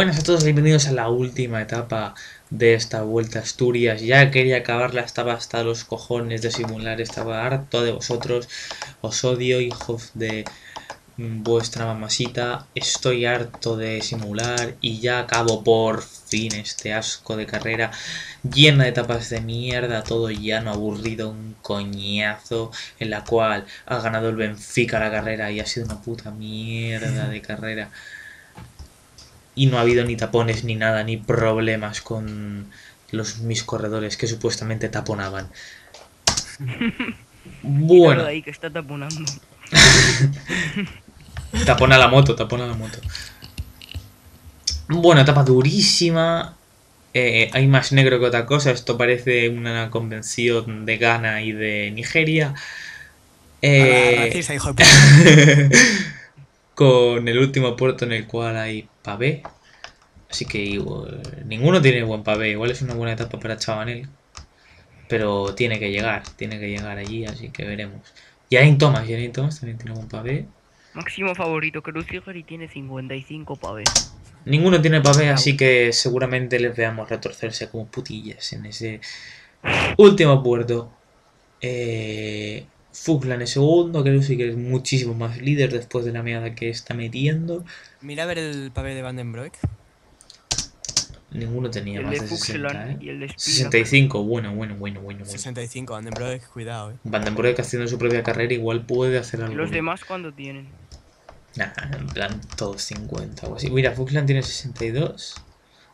Buenas a todos, bienvenidos a la última etapa de esta vuelta a Asturias. Ya quería acabarla, estaba hasta los cojones de simular, estaba harto de vosotros. Os odio, hijos de vuestra mamasita. Estoy harto de simular y ya acabo por fin este asco de carrera llena de etapas de mierda, todo llano, aburrido, un coñazo en la cual ha ganado el Benfica la carrera y ha sido una puta mierda de carrera. Y no ha habido ni tapones ni nada, ni problemas con los mis corredores que supuestamente taponaban. Bueno. ahí que está taponando. tapona la moto, tapona la moto. Bueno, etapa durísima. Eh, hay más negro que otra cosa. Esto parece una convención de Ghana y de Nigeria. Eh, con el último puerto en el cual hay pavé. Así que ninguno tiene buen pavé. Igual es una buena etapa para Chabanel. Pero tiene que llegar, tiene que llegar allí, así que veremos. Y hay Thomas, y Thomas también tiene buen pavé. Máximo favorito, Cruciger y tiene 55 pavé. Ninguno tiene pavé, así que seguramente les veamos retorcerse como putillas en ese último puerto. Eh, Fuglan es segundo, creo que es muchísimo más líder después de la meada que está metiendo. Mira a ver el pavé de Vandenbroek. Ninguno tenía más de, 60, ¿eh? 65, bueno, bueno, bueno, bueno. 65, Vandenbroek, cuidado, eh. Vandenbroek haciendo su propia carrera igual puede hacer algo. ¿Los demás cuándo tienen? Nah, en plan todos 50 o así. Mira, Fuxland tiene 62.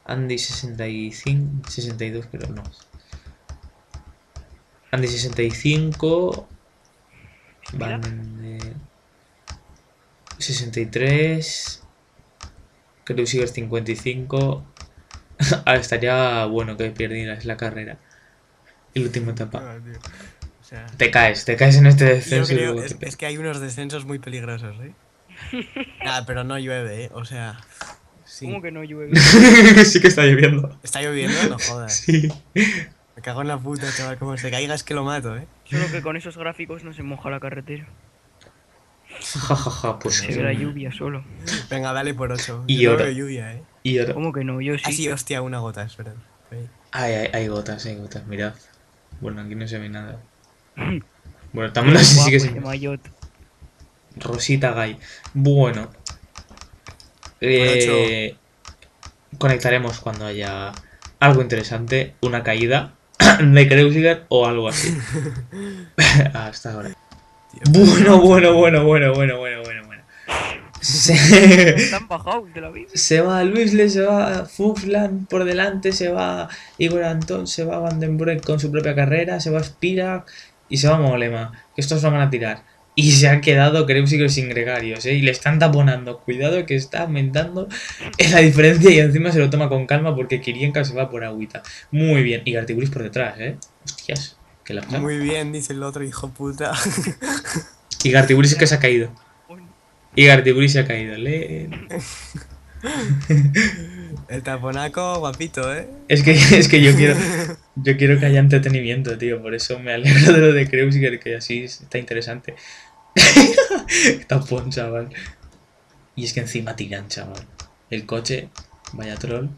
Andy 65. 62 pero no. Andy 65. Van de 63. Creo que 55. Ahora estaría bueno que perdieras la carrera. Y la última etapa. Ah, te caes, te caes en este descenso. es, que hay unos descensos muy peligrosos, ¿eh? Ah, pero no llueve, ¿eh? O sea. Sí. ¿Cómo que no llueve? sí que está lloviendo. ¿Está lloviendo? No jodas. Sí. Me cago en la puta, chaval. Como se caiga es que lo mato, ¿eh? Solo que con esos gráficos no se moja la carretera. Jajaja, pues. Se ve la lluvia solo. Venga, dale por 8. Y ahora. lluvia, ¿eh? Y ahora. ¿Cómo que no? Yo sí. Ah, sí, hostia, una gota, espera. Ay, hay, hay gotas, hay gotas, mirad. Bueno, aquí no se ve nada. Bueno, estamos así, sí que se Rosita Gay. Bueno. Eh, conectaremos cuando haya algo interesante, una caída de Kreuziger o algo así. Hasta ahora. bueno, bueno, bueno, bueno, bueno, bueno, bueno, bueno. Se... se va Luisle, se va Fuxland por delante, se va Igor Antón, se va Vandenbroek con su propia carrera, se va Spirak y se va Molema. Que estos van a tirar. Y se han quedado, creo, sin gregarios, ¿eh? Y le están taponando. Cuidado que está aumentando la diferencia y encima se lo toma con calma porque Kirienka se va por agüita. Muy bien. Y Gartiburis por detrás, ¿eh? Hostias. Que la Muy bien, dice el otro hijo puta. y Gartiburis es que se ha caído. Y Gartiburis se ha caído. Le... El taponaco guapito, ¿eh? Es que, es que yo quiero yo quiero que haya entretenimiento, tío. Por eso me alegro de lo de Kreuziger, que así está interesante. Tapón, chaval. Y es que encima tiran, chaval. El coche, vaya troll.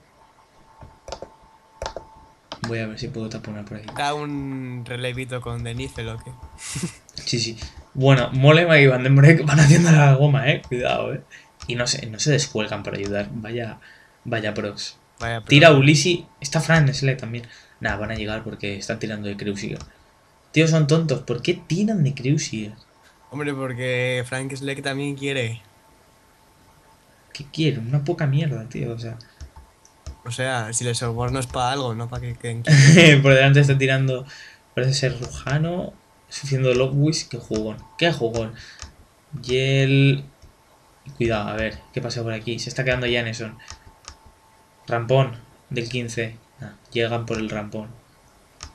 Voy a ver si puedo taponar por aquí. Da un relevito con Denise, lo que. sí, sí. Bueno, Molema y Van den Break van haciendo la goma, eh. Cuidado, eh. Y no se, no se descuelgan para ayudar. Vaya, vaya pros. Vaya Tira Ulisi. Está Fran Nesle también. Nada, van a llegar porque están tirando de Kreuziger. Tío, son tontos. ¿Por qué tiran de Kreuziger? Hombre, porque Frank Sleck también quiere. ¿Qué quiere? Una poca mierda, tío. O sea. O sea, si le soborno es para algo, no para que queden. Por delante está tirando. Parece ser Rujano. Haciendo Lockwis. Qué jugón. Qué jugón. Yel. Cuidado, a ver. ¿Qué pasa por aquí? Se está quedando Janeson. Rampón. Del 15. Llegan por el rampón.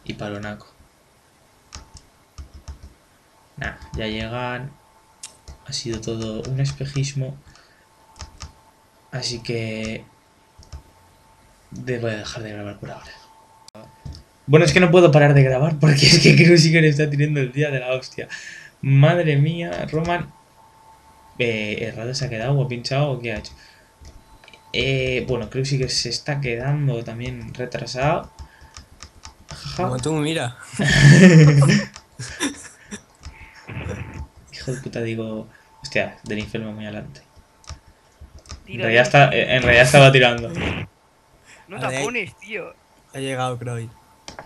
Y palonaco. Nah, ya llegan. Ha sido todo un espejismo. Así que... Debo de dejar de grabar por ahora. Bueno, es que no puedo parar de grabar porque es que Cruciger está teniendo el día de la hostia. Madre mía, Roman... Eh, ¿Errado se ha quedado o pinchado o qué ha hecho? Eh, bueno, creo que sí que se está quedando también retrasado. Jaja. Como tú, mira. Hijo de puta, digo. Hostia, del infierno muy adelante. En realidad, está, en realidad estaba tirando. No tapones, tío. Ha llegado Croy.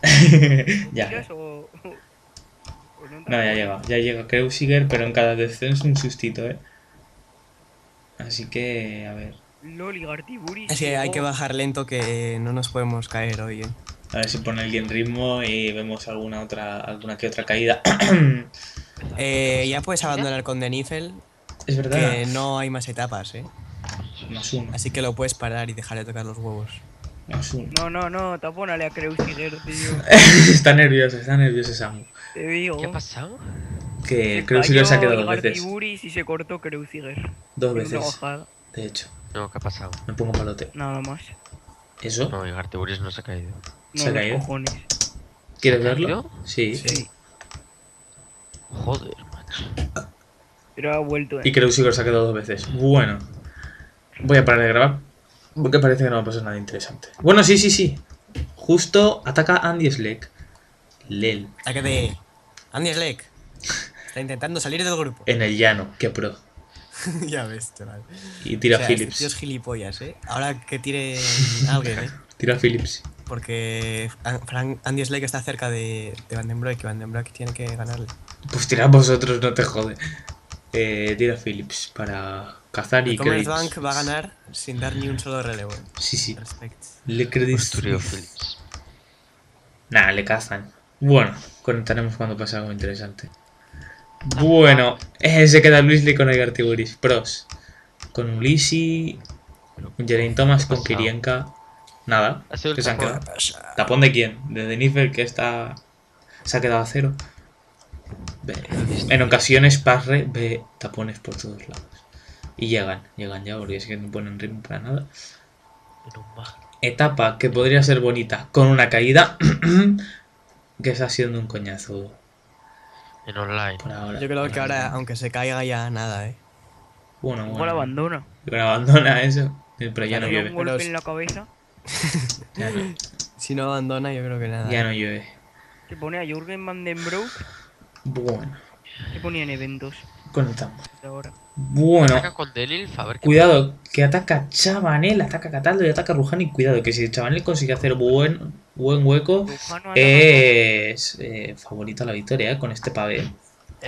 ya. ¿Tiras o.? o no No, ya llega. Ya llega Kreuziger, pero en cada descenso un sustito, eh. Así que, a ver. Loli, Gartiburi. Que hay que bajar lento que no nos podemos caer hoy, eh. A ver si pone alguien ritmo y vemos alguna otra, alguna que otra caída. Eh, ya puedes abandonar con Denifel, es verdad. que no hay más etapas, eh. Más uno. Así que lo puedes parar y dejar de tocar los huevos. Más uno. No, no, no, tapónale a Kreuziger, tío. está nervioso, está nervioso Samu. Te digo. ¿Qué ha pasado? Que Kreuziger se ha quedado dos veces. Y se cortó Kreuziger. Dos veces, de hecho. No, ¿qué ha pasado? Me pongo palote. Nada más. ¿Eso? No, y Gartiburis no se ha caído. No, ¿Se ha caído? cojones. ¿Quieres ¿Se ha verlo? caído? Sí. Sí. Joder, macho. Pero ha vuelto. Y eh. Kreuziger se ha quedado dos veces. Bueno. Voy a parar de grabar. Porque parece que no va a pasar nada interesante. Bueno, sí, sí, sí. Justo ataca Andy Sleck. Lel. Sáquete. Andy Sleck. Está intentando salir del grupo. En el llano. Qué pro. ya ves, chaval. Y tira o sea, este Phillips. tío es gilipollas, eh. Ahora que tire alguien, eh. Tira Phillips. Porque An- Frank- Andy Sleck está cerca de, de Van den Broek y Van den Broek tiene que ganarle. Pues tirad vosotros, no te jode. Eh, tira Phillips para cazar y Commerce. Bank va a ganar sin dar ni un solo relevo. Sí, sí. Respect. Le credits. Turio Phillips. Nah, le cazan. Bueno, contaremos cuando pase algo interesante. Bueno, se queda Luis Lee con el Gartiburis. Pros. Con Ulisi, Geraint Thomas, ¿Qué ha con? Kirienka. Nada. Que se han tapón. quedado. ¿Tapón de quién? De Denifer, que está. Se ha quedado a cero. En ocasiones, Parre ve tapones por todos lados. Y llegan, llegan ya, porque es que no ponen ritmo para nada. Etapa que podría ser bonita con una caída. que está siendo un coñazo En online. por ahora. Yo creo que ahora, aunque se caiga ya nada, eh. Bueno, bueno. abandona. Pero abandona eso. Pero ya no llueve. un golpe Pero- en la cabeza. Ya no, Si no abandona, yo creo que nada. ya no llueve. Se pone a Jürgen Van den Broek. Bueno, Se ponía en eventos. Conectamos. hasta ahora. Bueno, Ataca con a ver qué cuidado, que ataca Chabanel, ataca Cataldo y ataca Rujani. Cuidado, que si Chabanel consigue hacer buen, buen hueco, es eh, favorito a la victoria eh, con este pave.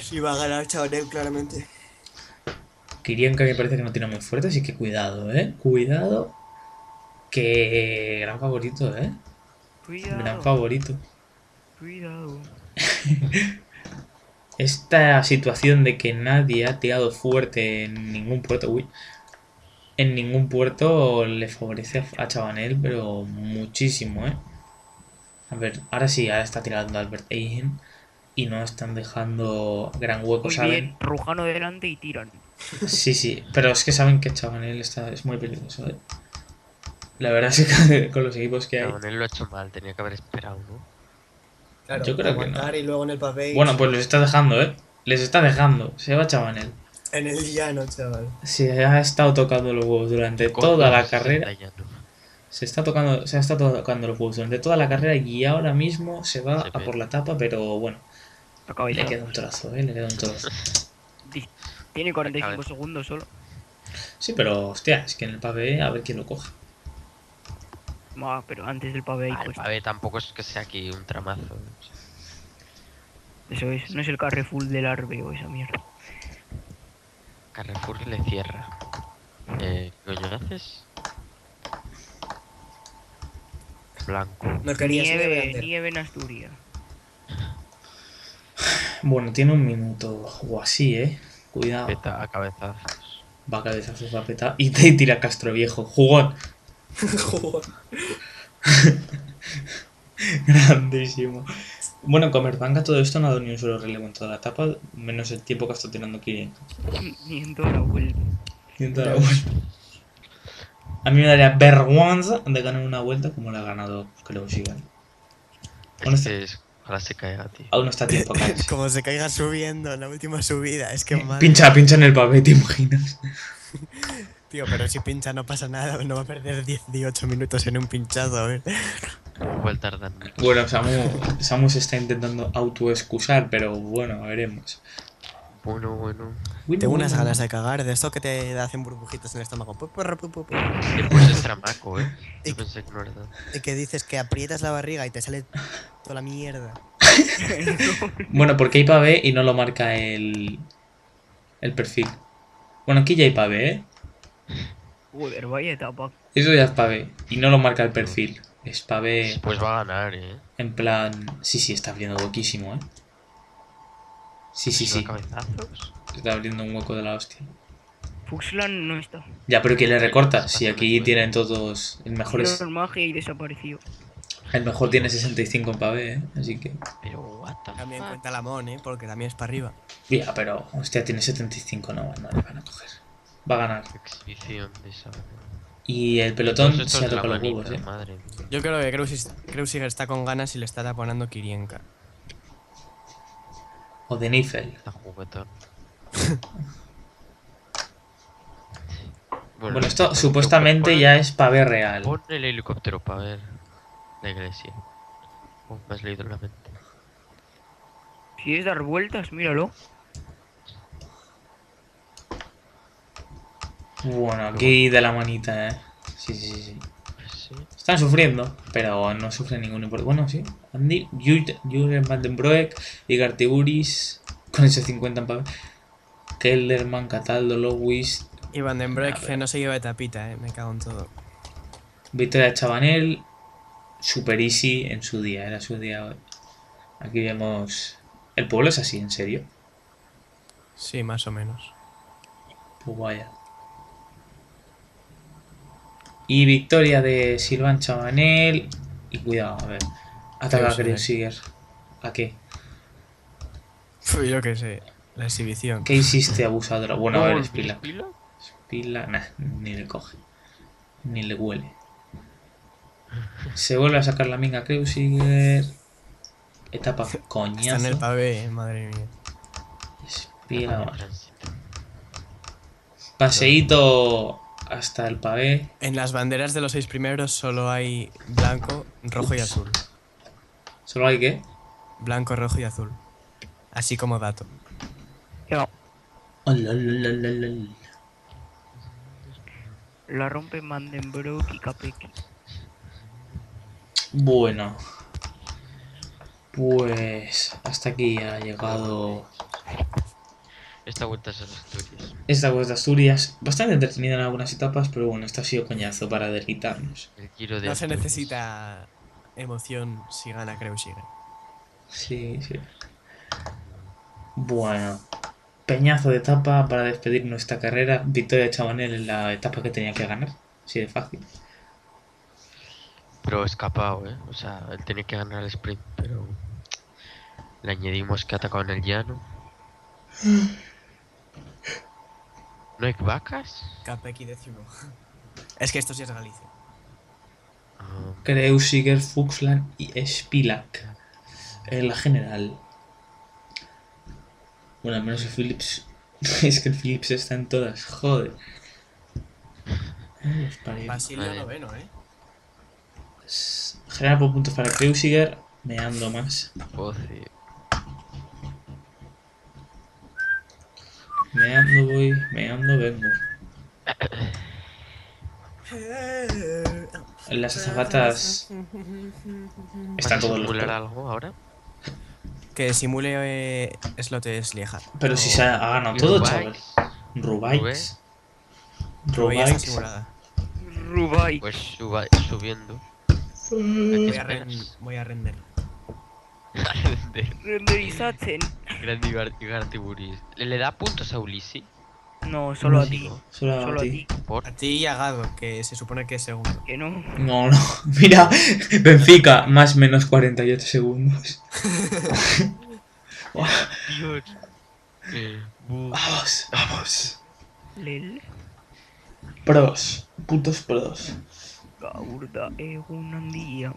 Sí, va a ganar Chabanel, claramente. Kirienka me parece que no tiene muy fuerte, así que cuidado, eh. Cuidado. Que gran favorito, eh. Gran Cuidado. favorito. Cuidado. Esta situación de que nadie ha tirado fuerte en ningún puerto, uy, en ningún puerto le favorece a Chabanel, pero muchísimo, ¿eh? A ver, ahora sí, ahora está tirando Albert Eigen y no están dejando gran hueco, Muy ¿saben? bien. Rujano delante y tiran. Sí, sí, pero es que saben que Chabanel está, es muy peligroso, ¿eh? La verdad es que con los equipos que hay... Él lo ha hecho mal, tenía que haber esperado, ¿no? Claro, Yo creo que no. y luego en el papel. Bueno, pues les está dejando, ¿eh? Les está dejando, se va Chabanel. En el llano, chaval. Se ha estado tocando los huevos durante toda la carrera. Se está tocando, se ha estado tocando los huevos durante toda la carrera y ahora mismo se va Se a por la tapa, pero bueno, le queda un trozo, ¿eh? Le queda un trozo. Tiene 45 cabeza. segundos solo. Sí, pero hostia, es que en el pavé a ver quién lo coge. Ah, pero antes del pabellón. Ah, el pavé tampoco es que sea aquí un tramazo. eso es. No es el Carrefour del Arbe o esa mierda. Carrefour le cierra. Eh, ¿qué coño haces? Blanco. Ser Nieve, nieve en Asturias. Bueno, tiene un minuto o así, ¿eh? Cuidado. Peta a cabezazos. Va a cabezazos, va a petar. Y te tira Castro Viejo. Jugón. Joder. Grandísimo. Bueno, Comerbanca todo esto no ha dado ni un solo relevo en toda la etapa, menos el tiempo que ha estado tirando Kirienka. Ni en toda la vuelta. En toda la vuelta. A mí me daría vergüenza de ganar una vuelta como la ha ganado Kreuziger. Bueno, Es que es- ojalá se caiga, tío. Aún no está a tiempo casi. Como se caiga subiendo en la última subida, es que mal. Pincha, pincha en el papel, ¿te imaginas? Tío, pero si pincha no pasa nada, no va a perder 18 minutos en un pinchazo, a ver. Igual tardan. Bueno, Samu, Samu se está intentando autoexcusar, pero bueno, veremos. Bueno, bueno. Tengo unas ganas de cagar, de esto que te hacen burbujitas en el estómago. Que pues es tramaco, eh. Y- Yo pensé que no era. Y que dices que aprietas la barriga y te sale toda la mierda. Bueno, porque hay pavé y no lo marca el, el perfil. Bueno, aquí ya hay pavé, ¿eh? Joder, vaya etapa. Eso ya es pavé y no lo marca el perfil. Es pavé Pues va a ganar, eh. en plan... Sí, sí, está abriendo huequísimo, ¿eh? Sí, sí, Si sí. Está abriendo un hueco de la hostia. Fuxlan no está. Ya, pero ¿quién le recorta? Si aquí tienen todos... El mejor, es, magia y el mejor tiene 65 en pavé, ¿eh? Así que... Pero, what the También cuenta la mon, ¿eh? Porque también es para arriba. Ya, pero... Hostia, tiene 75, no, no le van a coger. Va a ganar. Exhibición de. Y el pelotón se ha tocado los huevos, ¿eh? Madre mía. Yo creo que Kreuziger está con ganas y le está taponando Kirienka. O de Nifel. Está juguetón. Bueno, esto supuestamente ya es pavé real. Pon el helicóptero para ver la iglesia. Oh, me has leído la mente. Si es dar vueltas, míralo. Bueno, aquí de la manita, ¿eh? Sí, sí, sí, sí. Están sufriendo, pero no sufren ningún import. Bueno, sí. Andy, Jurgen Van den Broek, Igar Tiburis, con ese 50 en pavé. Kellerman, Cataldo, Lowis, Y Van den Broek que no se lleva de tapita, ¿eh? Me cago en todo. Victoria Chabanel, Super Easy en su día, era su día hoy. Aquí vemos. ¿El pueblo es así, en serio? Sí, más o menos. Pues vaya. Y victoria de Silvan Chabanel. Y cuidado, a ver. Ataca a. Kreuziger. ¿A qué? Yo qué sé, la exhibición. ¿Qué hiciste, abusadora? Bueno, a ver, Oh, Spila. ¿Spila? Spila, nah, ni le coge. Ni le huele. Se vuelve a sacar la minga Kreuziger. Etapa Está en el coñazo. pavé, eh, madre mía. Spila, Vale, vale. tránsito. Paseíto hasta el pavé. En las banderas de los seis primeros solo hay blanco, rojo y azul. ¿Solo hay qué? Blanco, rojo y azul. Así como dato. Ya, Oh, la rompe Mandenbroek y Capeki. Bueno. Pues hasta aquí ha llegado Esta vuelta es Asturias. esta vuelta a Asturias. Bastante entretenida en algunas etapas, pero bueno, esto ha sido coñazo para derritarnos. El giro de No se necesita emoción si gana Kreuziger. Sí, sí. Bueno. Peñazo de etapa para despedir nuestra carrera. Victoria de Chabanel en la etapa que tenía que ganar. Así de fácil. Pero escapado, eh. O sea, él tenía que ganar el sprint, pero. Le añadimos que ha atacado en el llano. ¿No hay vacas? Capeki décimo. Es que esto sí es Galicia. Ah, Kreuziger, Fuxland y Spilak. En la general. Bueno, al menos el Philips. es que el Philips está en todas, joder. Basilio Vale. noveno, eh. General por puntos para Kreuziger. Me ando más. Poce. Me ando, voy. Me ando, vengo. Las azafatas están ¿Vas a todos los. simular algo ahora? Que simule eh, Slotes Lieja. Pero si se ha, ha ganado ¿Y todo, Rubikes? chaval. Rubikes. Rubikes. Rubai. Pues suba, subiendo. Voy ¿Qué a, ren- esperas? voy a render. Gran Igartiburis. ¿Le, ¿Le da puntos a Ulisi? No, solo a ti. Solo a ti. Por. A ti y a Gado, que se supone que es segundo. Que no. No, no. Mira, Benfica, más menos 48 segundos. Dios. Eh, Vamos, vamos. Lel. Pros, putos pros. Gaurda egun handia.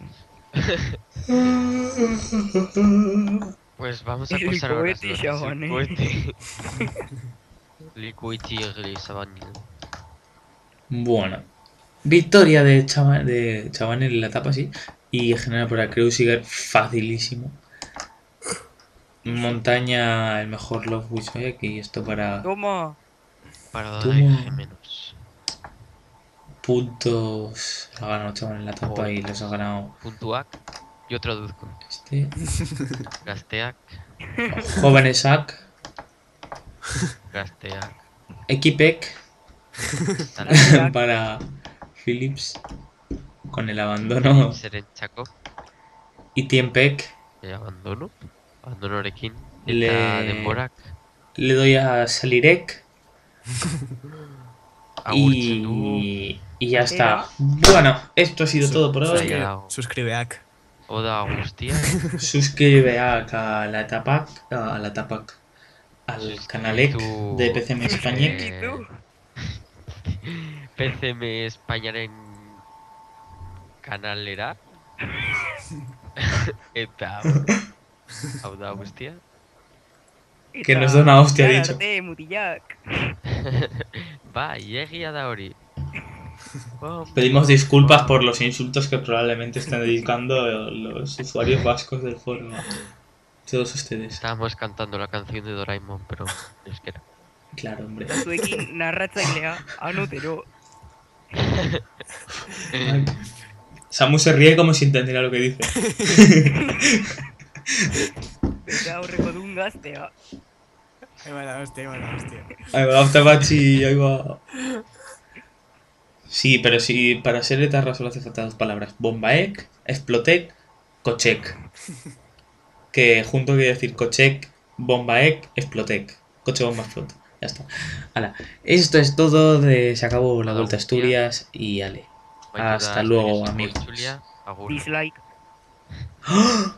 Pues vamos a pasar ahora. el Sabanil. Bueno. Victoria de, Chava, de Chabanel en la etapa, sí. Y general para Kreuziger, facilísimo. Montaña, el mejor Love Wish hay aquí. Esto para Toma. Para Toma. David menos. puntos. Ha ganado Chabanel en la etapa y les ha ganado Puntuac. Yo traduzco. este. Gasteac. Jóvenes AC, Gasteac. Equipec para Philips con el abandono Serenchakov. y Tiempec. Eh, abandono. Abandono Orekin. Le-. Le doy a Salirek y, y ya está. Bueno, esto ha sido todo por hoy. Suscribe. Oda guztia. Suscribe a la etapa a la etapa al canal E Suscritu- de PCM España. Eh, PCM Espainaren kanalera. Eta hau da guztia. Que nos da una hostia, dicho. mutilak. Bai, egia da hori. Pedimos disculpas por los insultos que probablemente están dedicando los usuarios vascos del foro todos ustedes. Estábamos cantando la canción de Doraemon, pero es que era. Claro, hombre. Samu se ríe como si entendiera lo que dice. Ahí va la hostia, ahí va la hostia. Ahí va, Afterbachi, ahí va. Sí, pero sí, para ser etarra solo hace falta dos palabras. Bombaek, Explotec, Cochec. Que junto quiere decir Cochec, Bombaek, Explotec. Coche, bomba, explota. Ya está. Hala. Esto es todo. De... Se acabó la vuelta a Asturias y ale. Hasta luego, amigos. Dislike. ¡Ah!